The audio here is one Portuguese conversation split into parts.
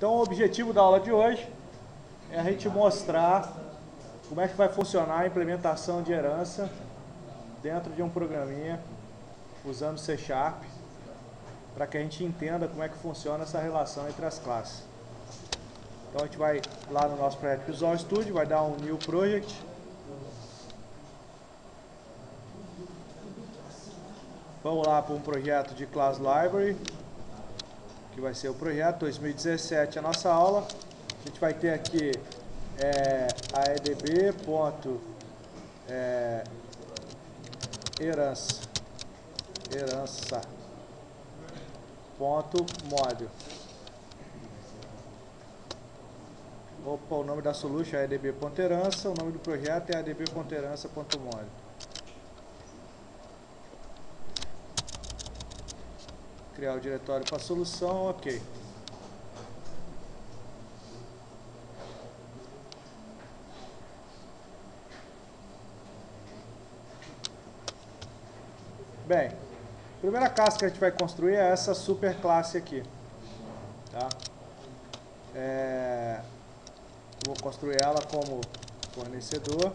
Então o objetivo da aula de hoje é a gente mostrar como é que vai funcionar a implementação de herança dentro de um programinha usando C Sharp para que a gente entenda como é que funciona essa relação entre as classes. Então a gente vai lá no nosso projeto Visual Studio, vai dar um New Project. Vamos lá para um projeto de Class Library que vai ser o projeto 2017, a nossa aula. A gente vai ter aqui é, edb. Ponto, é, herança, herança, ponto, módulo. Opa, o nome da solution é edb.herança, o nome do projeto é edb.herança.módulo. criar o diretório para solução, ok. Bem, a primeira classe que a gente vai construir é essa super classe aqui. Tá? É, vou construir ela como fornecedor.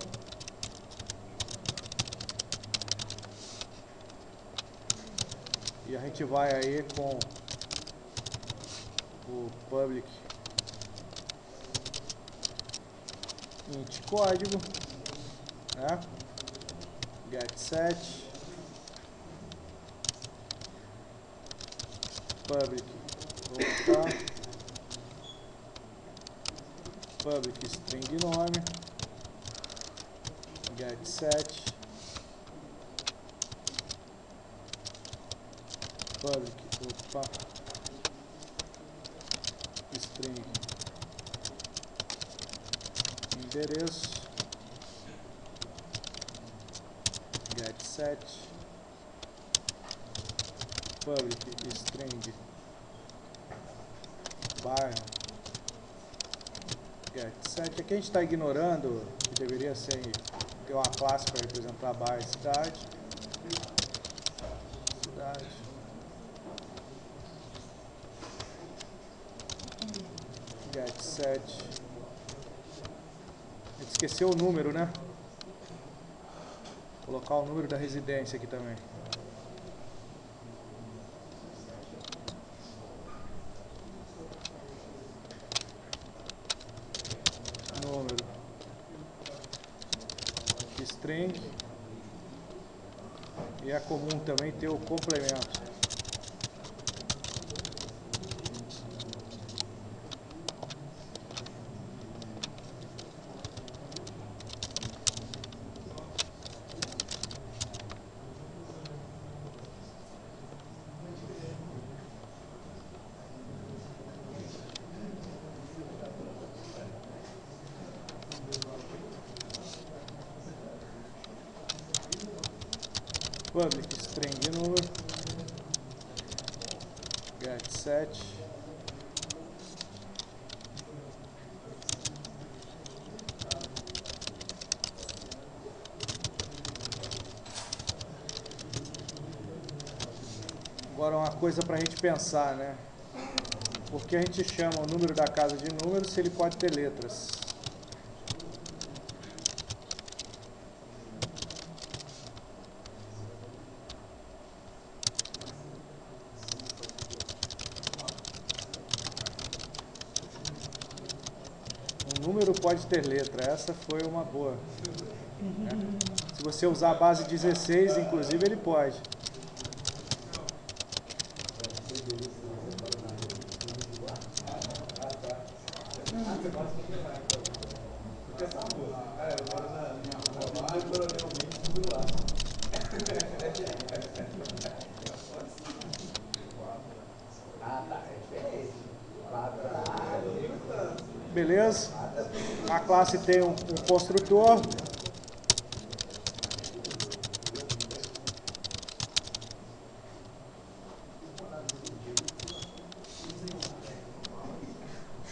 E a gente vai aí com o public int código, né? get set. Public public string nome. Get set public, opa, string, endereço, get set, public string, bairro, get set. Aqui a gente está ignorando que deveria ser uma classe para representar bairro. Cidade. Get set. A gente esqueceu o número, né? Vou colocar o número da residência aqui também. Número. String. E é comum também ter o complemento. Public string número get set Agora uma coisa para a gente pensar, né? Por que a gente chama o número da casa de número se ele pode ter letras? Ter letra. Essa foi uma boa. Né? Se você usar a base 16, inclusive, ele pode. Beleza? A classe tem um, um construtor.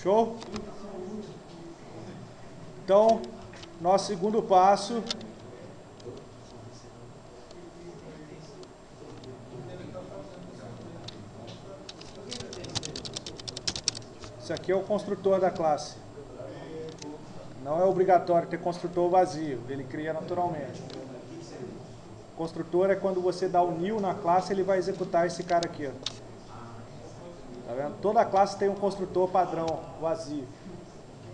Show? Então, nosso segundo passo Isso aqui é o construtor da classe. Não é obrigatório ter construtor vazio, ele cria naturalmente. Construtor é quando você dá o new na classe, ele vai executar esse cara aqui. Ó. Tá vendo? Toda classe tem um construtor padrão vazio.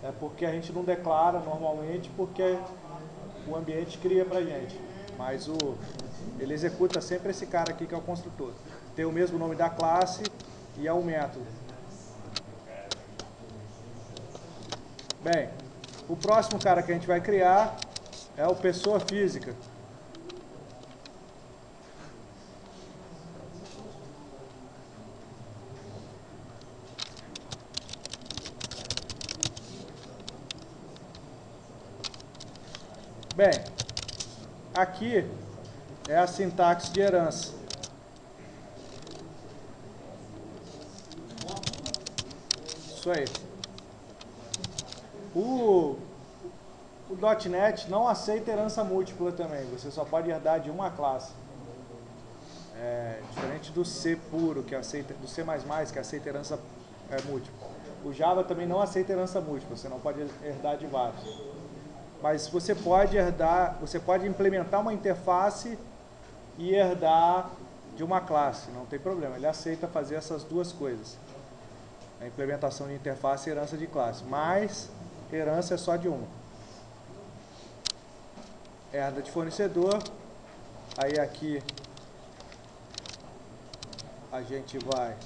É porque a gente não declara normalmente, porque o ambiente cria pra gente. Mas o, ele executa sempre esse cara aqui que é o construtor. Tem o mesmo nome da classe e é o método. Bem, o próximo cara que a gente vai criar é o pessoa física. Bem, aqui é a sintaxe de herança. Isso aí. O, o .NET não aceita herança múltipla também, você só pode herdar de uma classe. É, diferente do C puro, que aceita, do C++, que aceita herança é, múltipla. O Java também não aceita herança múltipla, você não pode herdar de vários. Mas você pode herdar, você pode implementar uma interface e herdar de uma classe, não tem problema. Ele aceita fazer essas duas coisas. A implementação de interface e herança de classe. Mas herança é só de uma. Herda de fornecedor. Aí aqui a gente vai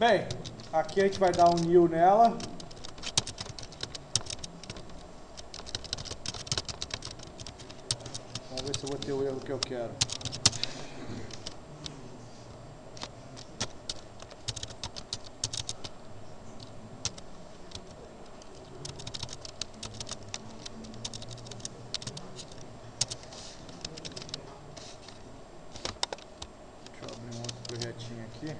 Bem, aqui a gente vai dar um new nela. Vamos ver se eu vou ter o erro que eu quero. Deixa eu abrir um outro projetinho aqui.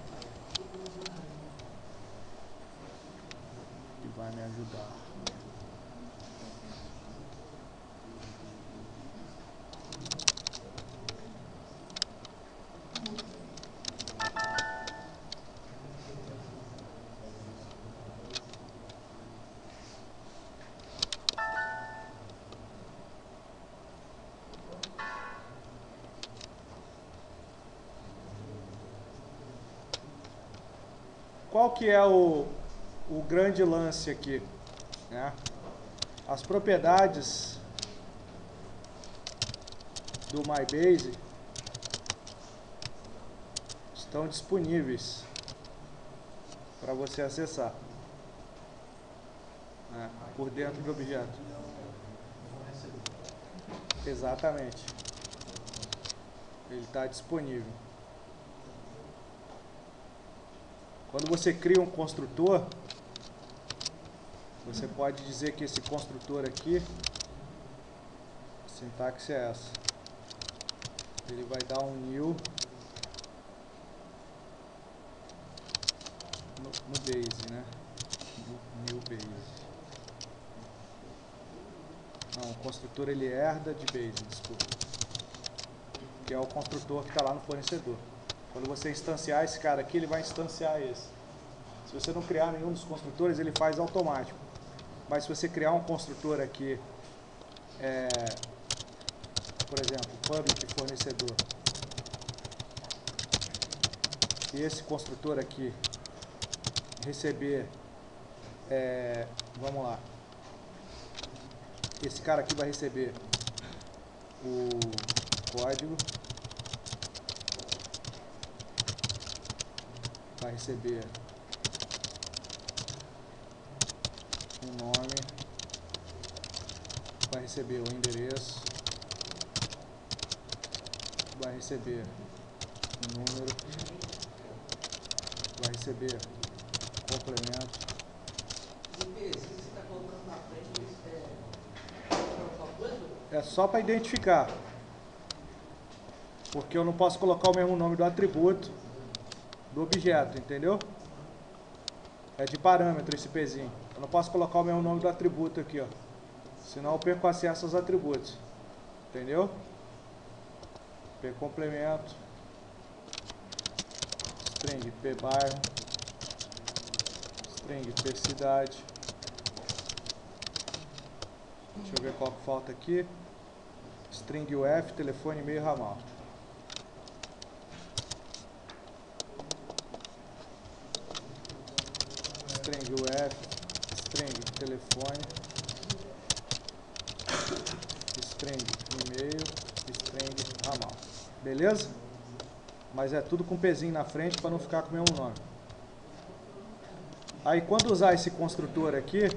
Que vai me ajudar. Qual que é o, o grande lance aqui? Né? As propriedades do MyBase estão disponíveis para você acessar né? por dentro do objeto. Exatamente. Ele está disponível. Quando você cria um construtor, você pode dizer que esse construtor aqui, a sintaxe é essa. Ele vai dar um new no, no base, né? New, new base. Não, o construtor ele herda de base, desculpa. Que é o construtor que está lá no fornecedor. Quando você instanciar esse cara aqui, ele vai instanciar esse. Se você não criar nenhum dos construtores, ele faz automático. Mas se você criar um construtor aqui, é, por exemplo, public fornecedor, e esse construtor aqui receber, é, vamos lá, esse cara aqui vai receber o código, receber um nome, vai receber o endereço, vai receber um número, vai receber complemento. É só para identificar. Porque eu não posso colocar o mesmo nome do atributo do objeto, entendeu? É de parâmetro esse pezinho. Eu não posso colocar o mesmo nome do atributo aqui, ó. Senão eu perco acesso aos atributos. Entendeu? P complemento. String P bairro. String P cidade. Deixa eu ver qual que falta aqui. String UF, telefone e-mail ramal. String UF, string telefone, string e-mail, string ramal. Beleza? Mas é tudo com pezinho na frente para não ficar com o mesmo nome. Aí quando usar esse construtor aqui,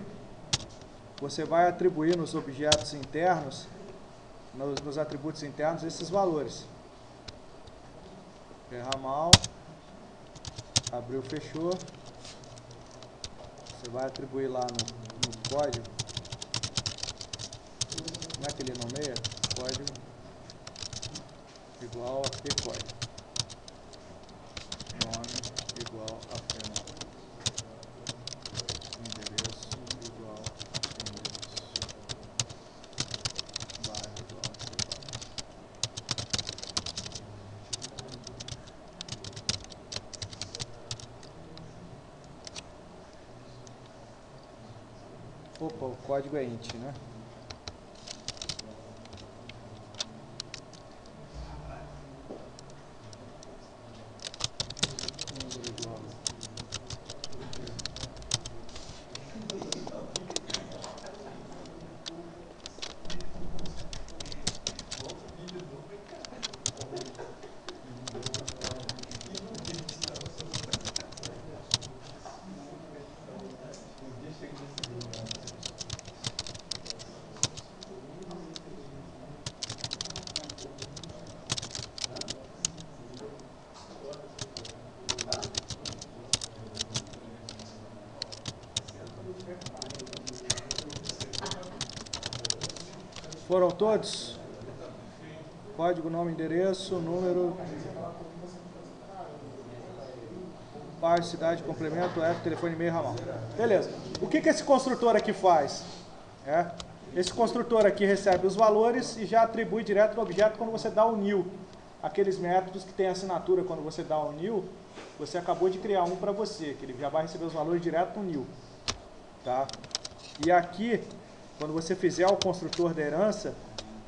você vai atribuir nos objetos internos, nos, nos atributos internos, esses valores. Ramal, abriu, fechou. Você vai atribuir lá no, no código. Como é que ele nomeia? Código igual a p código. Nome igual a p nome. Endereço igual a endereço. Bairro igual a p bairro. Opa, o código é int, né? Número igual. Foram todos? Código, nome, endereço, número. Bairro, cidade, complemento, F, telefone, e-mail, ramal. Beleza. O que, que esse construtor aqui faz? É, esse construtor aqui recebe os valores e já atribui direto no objeto quando você dá o new. Aqueles métodos que tem assinatura quando você dá o new, você acabou de criar um para você, que ele já vai receber os valores direto no new. Tá? E aqui, quando você fizer o construtor da herança,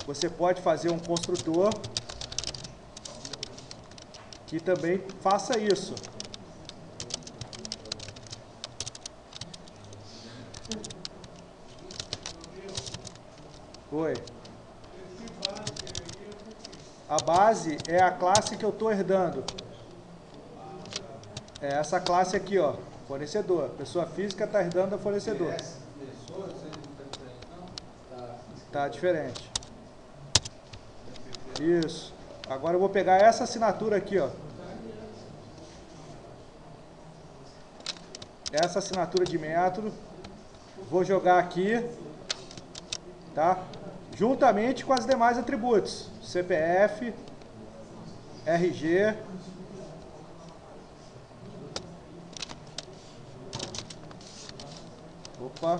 você pode fazer um construtor que também faça isso. Oi. A base é a classe que eu estou herdando. É essa classe aqui, ó, fornecedor. Pessoa física está herdando a fornecedor. Tá diferente. Isso. Agora eu vou pegar essa assinatura aqui, ó. Essa assinatura de método. Vou jogar aqui. Tá? Juntamente com as demais atributos. CPF, RG, Opa.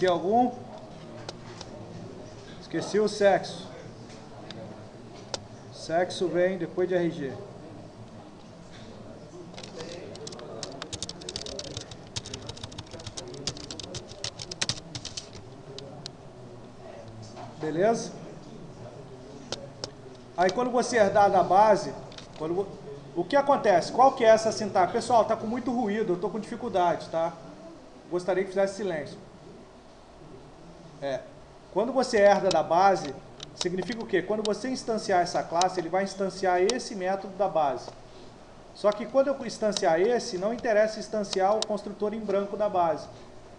Esqueci algum? Esqueci o sexo. Sexo vem depois de RG. Beleza? Aí quando você herdar da base, quando, o que acontece? Qual que é essa sintaxe? Pessoal, tá com muito ruído, eu estou com dificuldade, tá? Gostaria que fizesse silêncio. É, quando você herda da base, significa o quê? Quando você instanciar essa classe, ele vai instanciar esse método da base. Só que quando eu instanciar esse, não interessa instanciar o construtor em branco da base.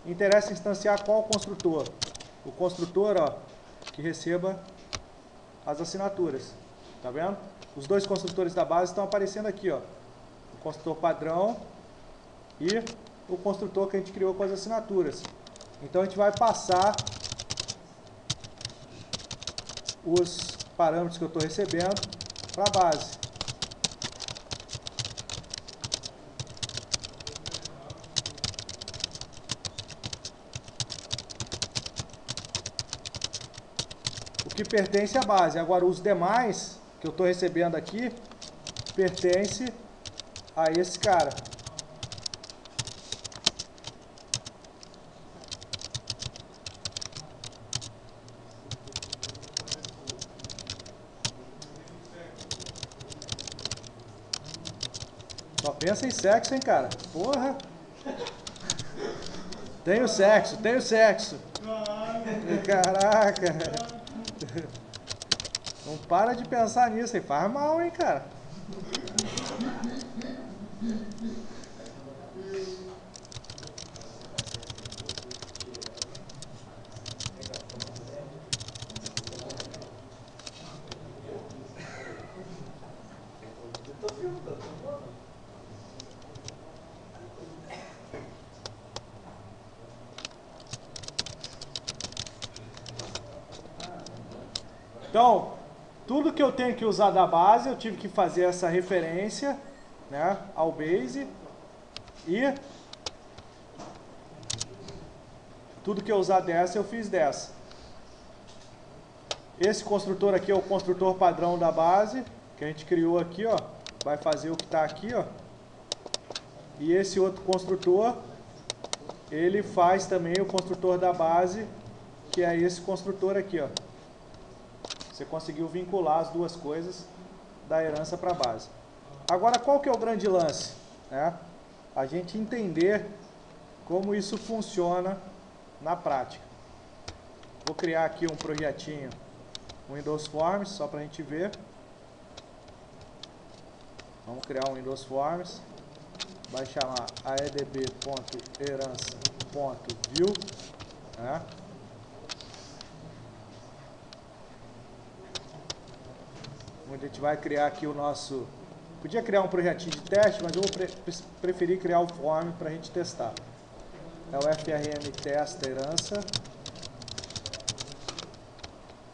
Interessa instanciar qual construtor? O construtor, ó, que receba as assinaturas. Tá vendo? Os dois construtores da base estão aparecendo aqui, ó. O construtor padrão e o construtor que a gente criou com as assinaturas. Então a gente vai passar os parâmetros que eu estou recebendo para a base. O que pertence à base. Agora, os demais que eu estou recebendo aqui pertence a esse cara. Pensa em sexo, hein, cara? Porra! Tenho sexo, tenho sexo. Caraca! Não para de pensar nisso, aí faz mal, hein, cara? Então, tudo que usar da base, eu tive que fazer essa referência né, ao base e tudo que eu usar dessa, eu fiz dessa. Esse construtor aqui é o construtor padrão da base, que a gente criou aqui, ó, vai fazer o que está aqui, ó. E esse outro construtor, ele faz também o construtor da base, que é esse construtor aqui, ó. Você conseguiu vincular as duas coisas da herança para a base. Agora, qual que é o grande lance? É a gente entender como isso funciona na prática. Vou criar aqui um projetinho Windows Forms, só para a gente ver. Vamos criar um Windows Forms. Vai chamar aedb.herança.view. Né? Onde a gente vai criar aqui o nosso... Podia criar um projetinho de teste, mas eu vou pre preferir criar o form para a gente testar. É o FRM testa herança.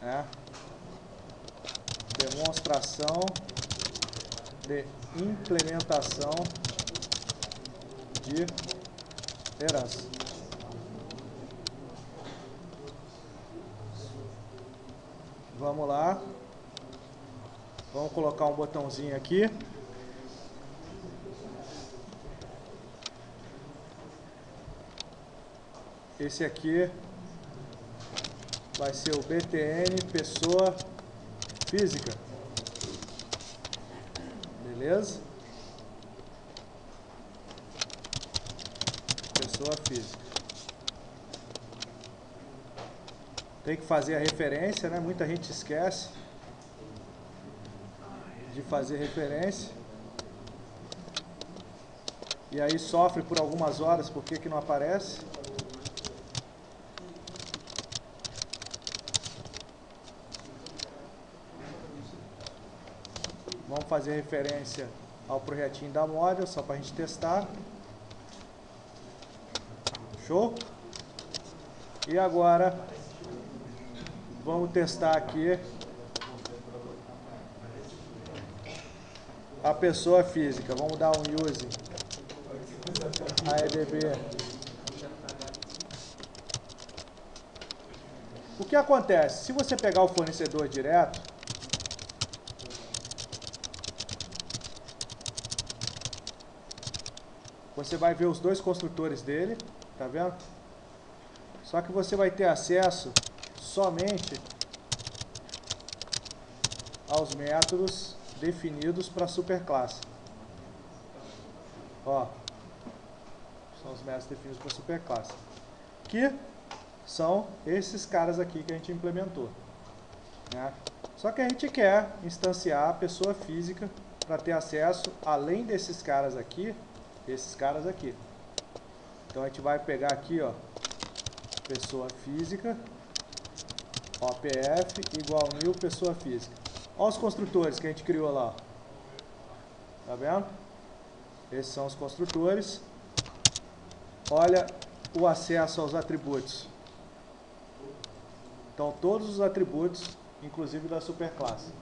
É. Demonstração de implementação de herança. Vamos lá. Vamos colocar um botãozinho aqui. Esse aqui vai ser o BTN pessoa física. Beleza? Pessoa física. Tem que fazer a referência, né? Muita gente esquece de fazer referência. E aí sofre por algumas horas, por que, não aparece? Vamos fazer referência ao projetinho da Model, só para a gente testar. Show? E agora, vamos testar aqui pessoa física. Vamos dar um use. A EDB. O que acontece? Se você pegar o fornecedor direto, você vai ver os dois construtores dele, tá vendo? Só que você vai ter acesso somente aos métodos definidos para superclasse. Ó, são os métodos definidos para superclasse. Que são esses caras aqui que a gente implementou. Né? Só que a gente quer instanciar a pessoa física para ter acesso, além desses caras aqui, esses caras aqui. Então a gente vai pegar aqui, ó, pessoa física, OPF igual mil pessoa física. Olha os construtores que a gente criou lá. Tá vendo? Esses são os construtores. Olha o acesso aos atributos. Então todos os atributos, inclusive da superclasse.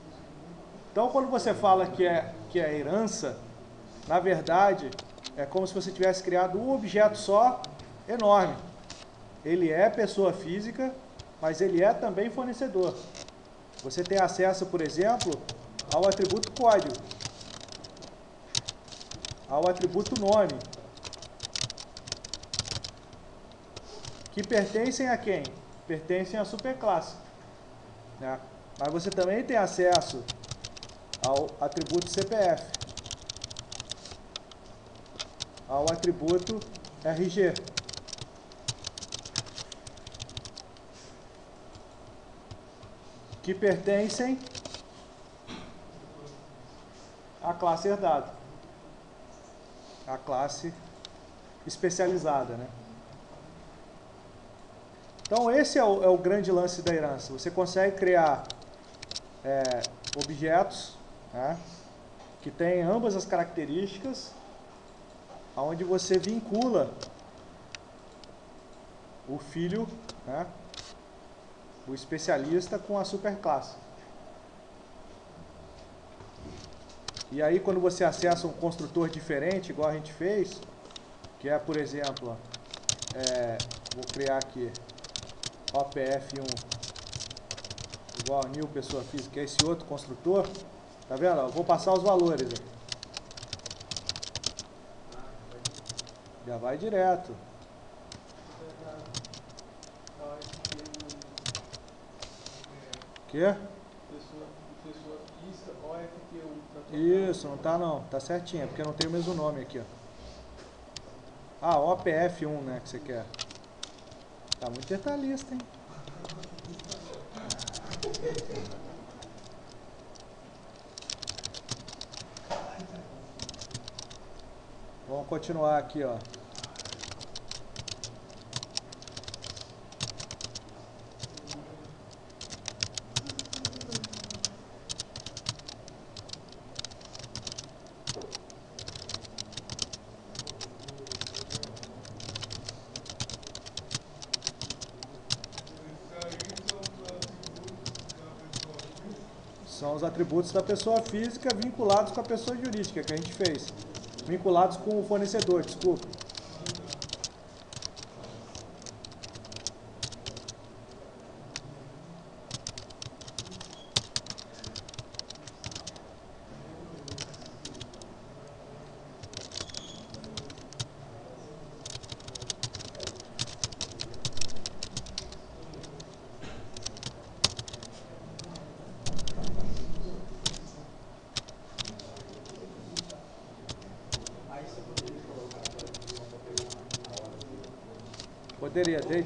Então quando você fala que é, que é herança, na verdade é como se você tivesse criado um objeto só, enorme. Ele é pessoa física, mas ele é também fornecedor. Você tem acesso, por exemplo, ao atributo código, ao atributo nome, que pertencem a quem? Pertencem à superclasse. Né? Mas você também tem acesso ao atributo CPF ao atributo RG. Que pertencem à classe herdada. A classe especializada, né? Então esse é o, é o, grande lance da herança. Você consegue criar é, objetos né, que têm ambas as características onde você vincula o filho, né, o especialista com a superclasse. E aí quando você acessa um construtor diferente, igual a gente fez, que é, por exemplo, é, vou criar aqui OPF1 igual a new pessoa física, é esse outro construtor, tá vendo? Eu vou passar os valores. Já vai direto. Que? Isso, não tá não. Tá certinho, é porque não tem o mesmo nome aqui, ó. Ah, OPF1, né, que você quer. Tá muito detalhista, hein? Vamos continuar aqui, ó. Os atributos da pessoa física vinculados com a pessoa jurídica que a gente fez vinculados com o fornecedor, desculpa.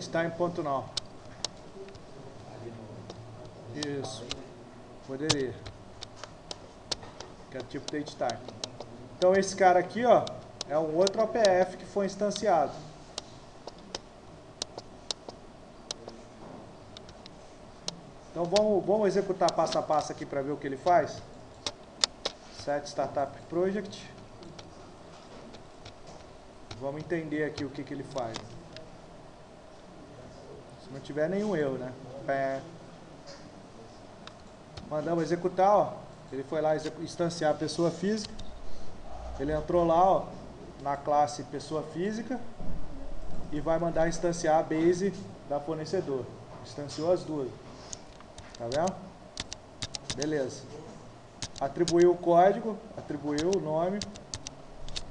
Date time ponto não. Isso. Poderia. Que é tipo date time. Então esse cara aqui, ó, é um outro OPF que foi instanciado. Então vamos, vamos executar passo a passo aqui para ver o que ele faz. Set Startup Project. Vamos entender aqui o que, que ele faz. Não tiver nenhum erro, né? Pé. Mandamos executar, ó. Ele foi lá instanciar a pessoa física. Ele entrou lá, ó, na classe pessoa física e vai mandar instanciar a base da fornecedor. Instanciou as duas. Tá vendo? Beleza. Atribuiu o código, atribuiu o nome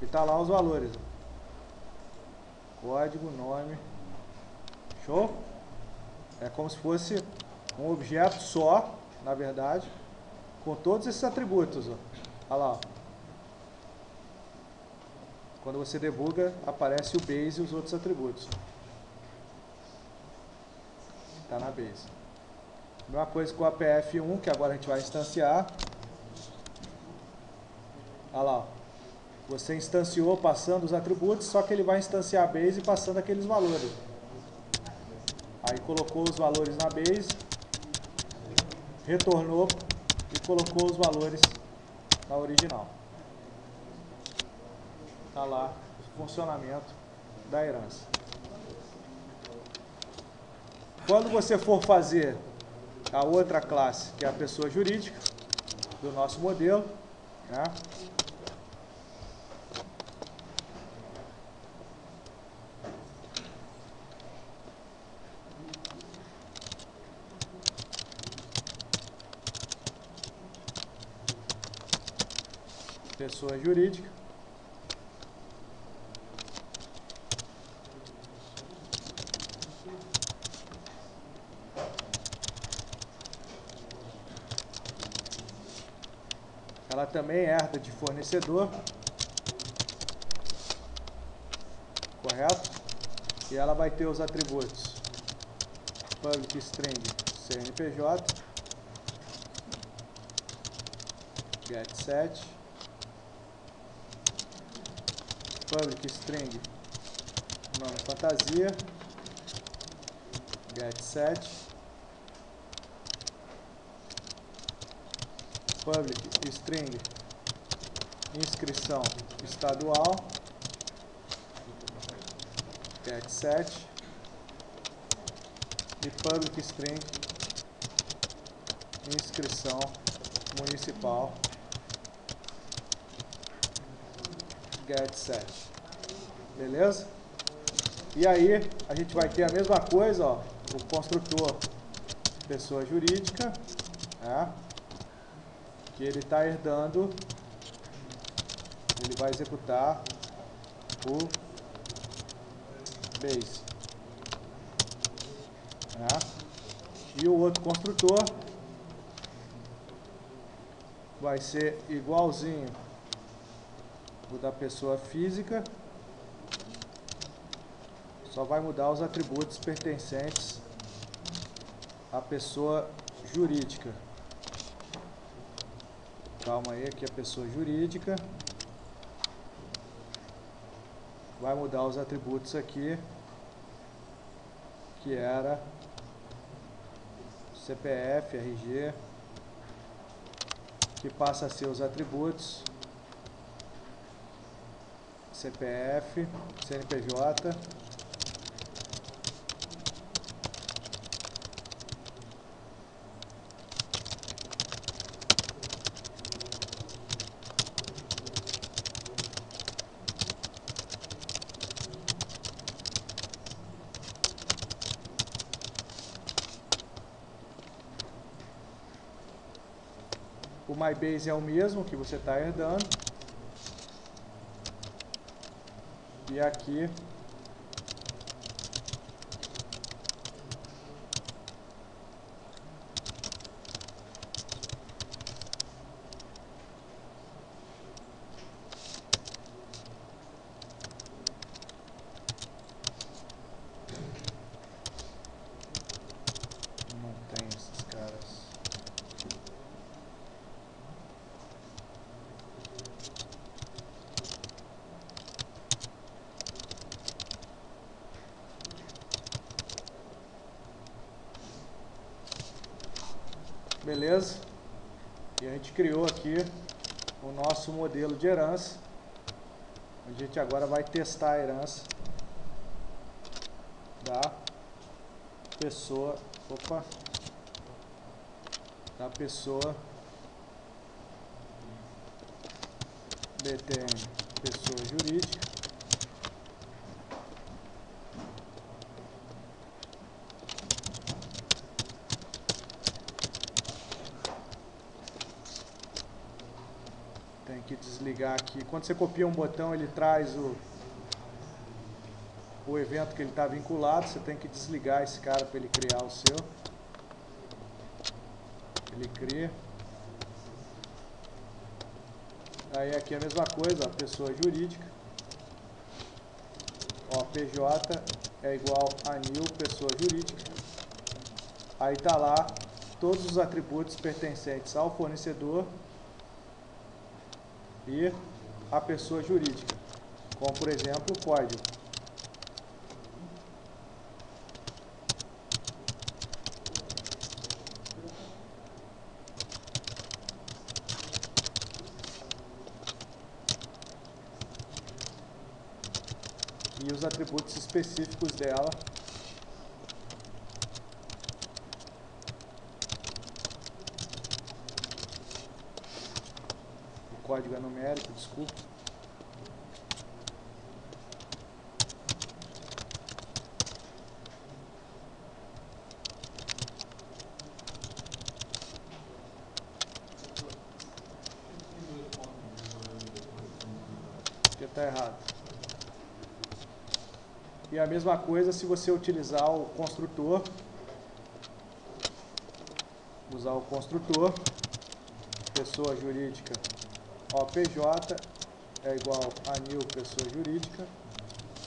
e tá lá os valores. código, nome. Show? É como se fosse um objeto só, na verdade, com todos esses atributos. Ó. Olha lá. Quando você debuga, aparece o base e os outros atributos. Está na base. Mesma coisa com o APF1, que agora a gente vai instanciar. Olha lá. Ó. Você instanciou passando os atributos, só que ele vai instanciar a base passando aqueles valores. Aí colocou os valores na base, retornou e colocou os valores na original. Está lá o funcionamento da herança. Quando você for fazer a outra classe, que é a pessoa jurídica, do nosso modelo, né? Pessoa jurídica. Ela também herda de fornecedor. Correto? E ela vai ter os atributos public string CNPJ, get set public string. Nome fantasia. Get set. Public string. Inscrição estadual. Get set. E public string. Inscrição municipal get set. Beleza? E aí, a gente vai ter a mesma coisa, ó, o construtor pessoa jurídica, né, que ele está herdando, ele vai executar o base. Né, e o outro construtor vai ser igualzinho o da pessoa física só vai mudar os atributos pertencentes à pessoa jurídica. Calma aí, aqui a pessoa jurídica. Vai mudar os atributos aqui, que era CPF, RG, que passa a ser os atributos CPF, CNPJ. O MyBase é o mesmo que você está herdando. E aqui Beleza? E a gente criou aqui o nosso modelo de herança. A gente agora vai testar a herança da pessoa, opa, da pessoa BTN, pessoa jurídica. Tem que desligar aqui. Quando você copia um botão, ele traz o, o evento que ele está vinculado, você tem que desligar esse cara para ele criar o seu. Ele cria. Aí aqui é a mesma coisa, pessoa jurídica. Ó, PJ é igual a NIL, pessoa jurídica. Aí está lá todos os atributos pertencentes ao fornecedor e a pessoa jurídica, como por exemplo o código. E os atributos específicos dela código é numérico, desculpa. Porque está errado. E a mesma coisa se você utilizar o construtor, usar o construtor, pessoa jurídica OPJ é igual a NIL pessoa jurídica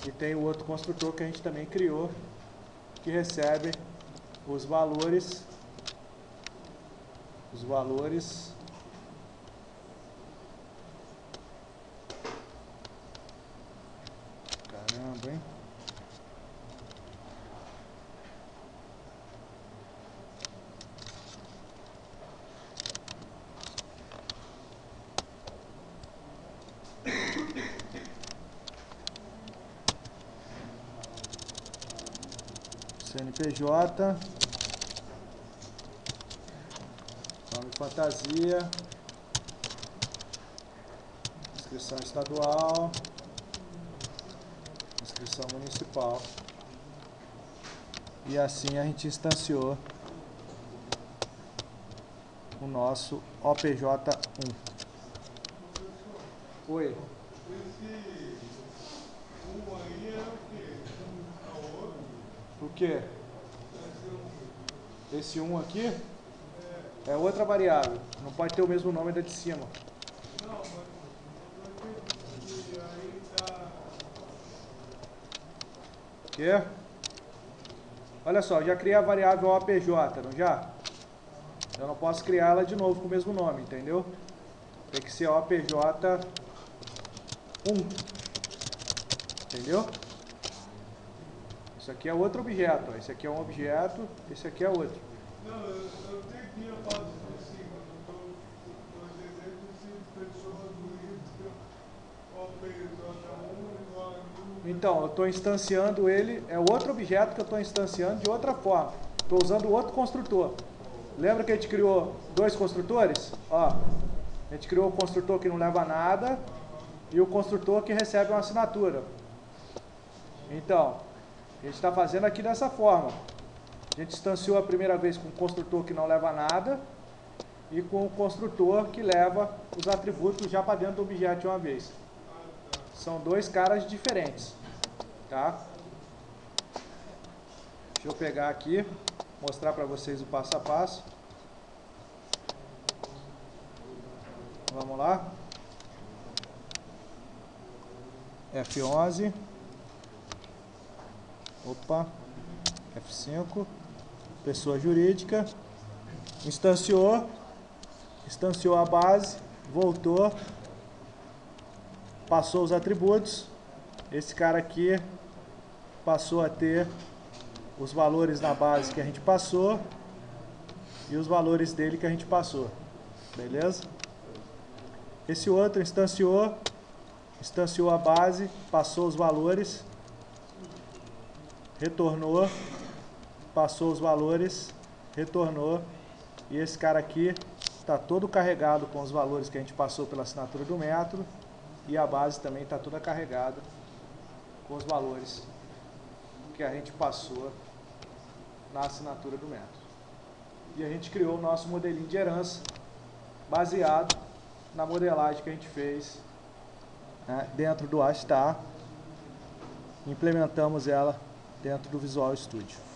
e tem o outro construtor que a gente também criou que recebe os valores os valores caramba, hein? CNPJ, nome fantasia, inscrição estadual, inscrição municipal. E assim a gente instanciou o nosso OPJ1. Oi. O que? Esse 1 um aqui é outra variável. Não pode ter o mesmo nome da de cima. Que? Olha só, já criei a variável OPJ, não já? Eu não posso criar ela de novo com o mesmo nome, entendeu? Tem que ser OPJ 1. Entendeu? Isso aqui é outro objeto. Ó. Esse aqui é um objeto, esse aqui é outro. Não, eu, eu tenho exemplos de pessoas do Então, eu estou instanciando ele, é outro objeto que eu estou instanciando de outra forma. Estou usando outro construtor. Lembra que a gente criou dois construtores? Ó, a gente criou o construtor que não leva nada e o construtor que recebe uma assinatura. Então, a gente está fazendo aqui dessa forma. A gente instanciou a primeira vez com o construtor que não leva nada e com o construtor que leva os atributos já para dentro do objeto uma vez. São dois caras diferentes. Tá? Deixa eu pegar aqui, mostrar para vocês o passo a passo. Vamos lá. F11. Opa, F5, pessoa jurídica, instanciou, instanciou a base, voltou, passou os atributos, esse cara aqui passou a ter os valores na base que a gente passou e os valores dele que a gente passou, beleza? Esse outro instanciou, instanciou a base, passou os valores retornou, passou os valores, retornou, e esse cara aqui está todo carregado com os valores que a gente passou pela assinatura do método, e a base também está toda carregada com os valores que a gente passou na assinatura do método. E a gente criou o nosso modelinho de herança baseado na modelagem que a gente fez né, dentro do Astar. Implementamos ela dentro do Visual Studio.